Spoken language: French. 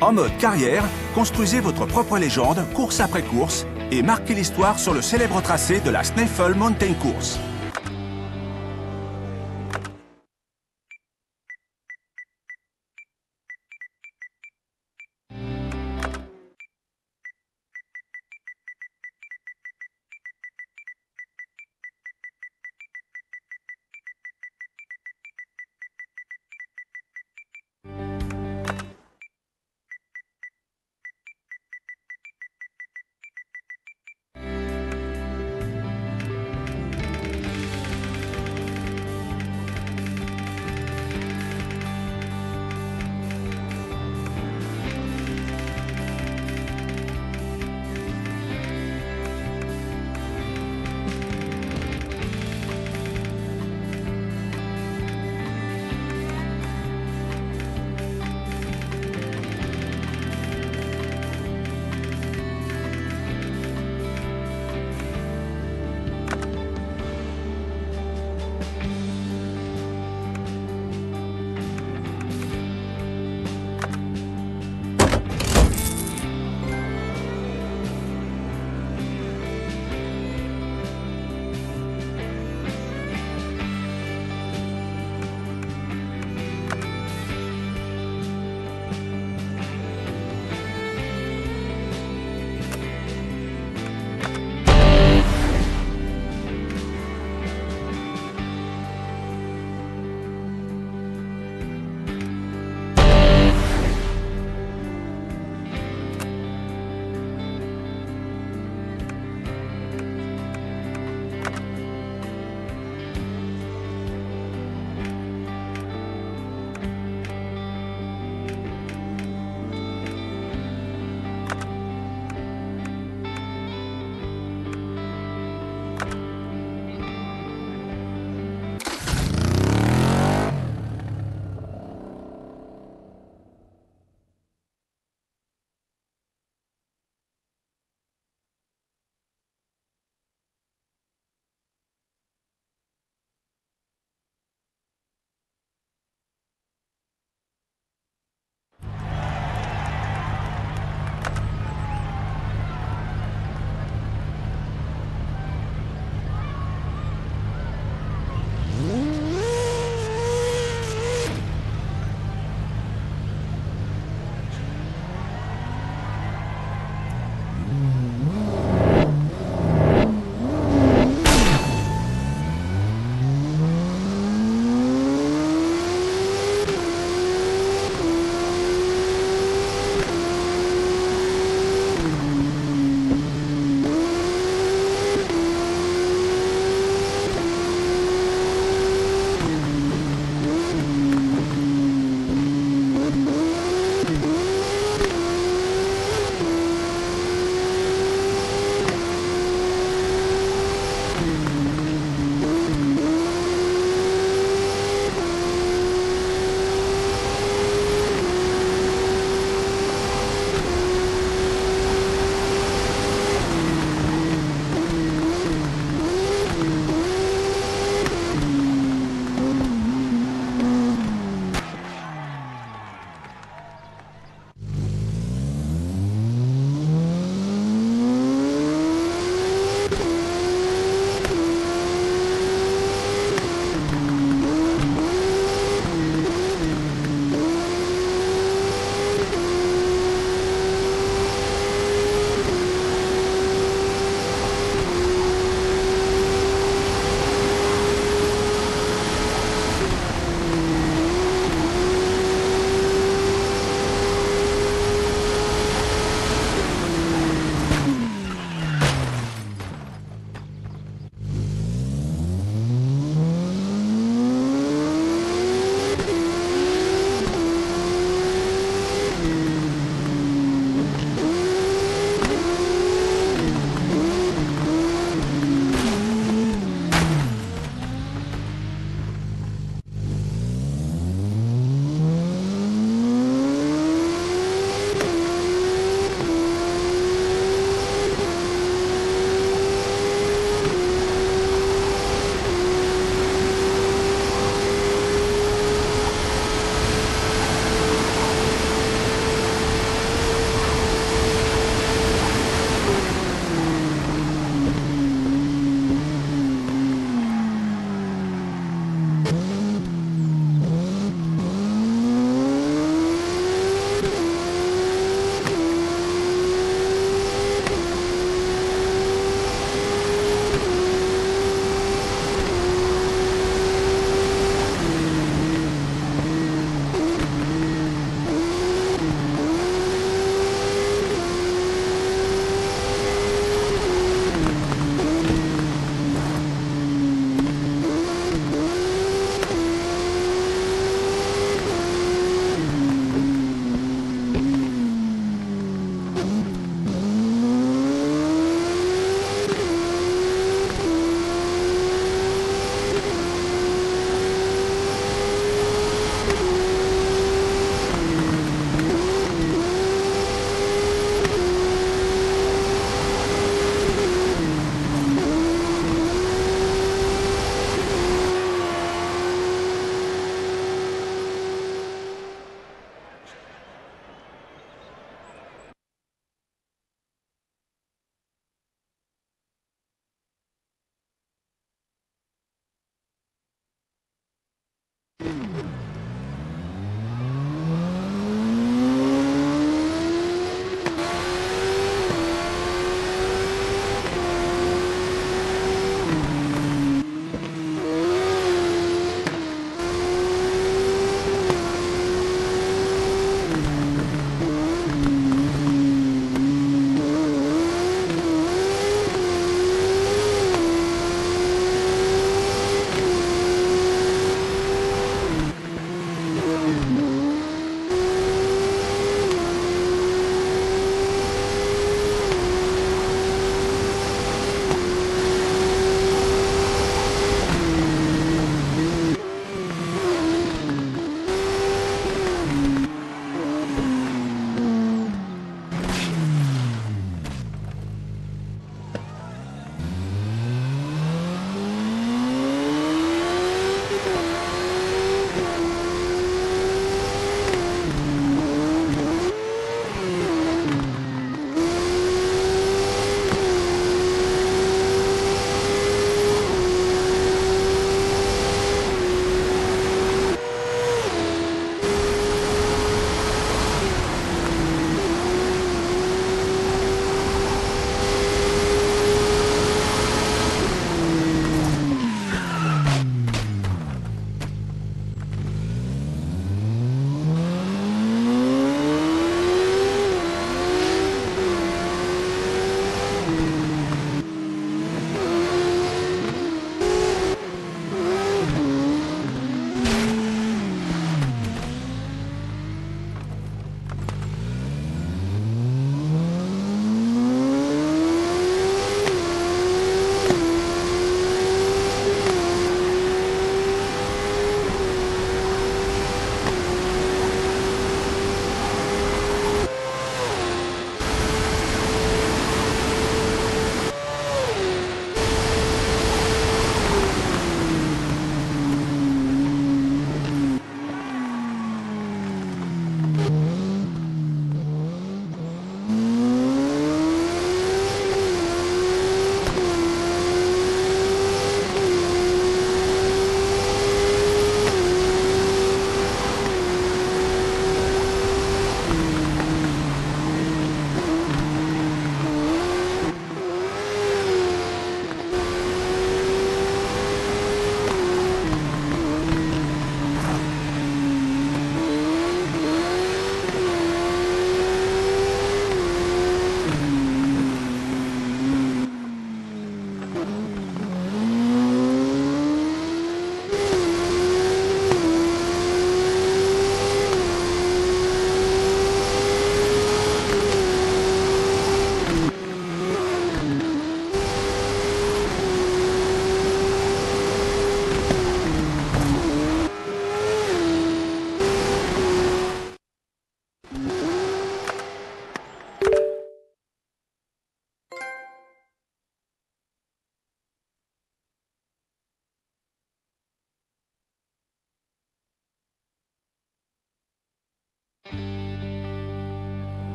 En mode carrière, construisez votre propre légende course après course et marquez l'histoire sur le célèbre tracé de la Snaffle Mountain Course.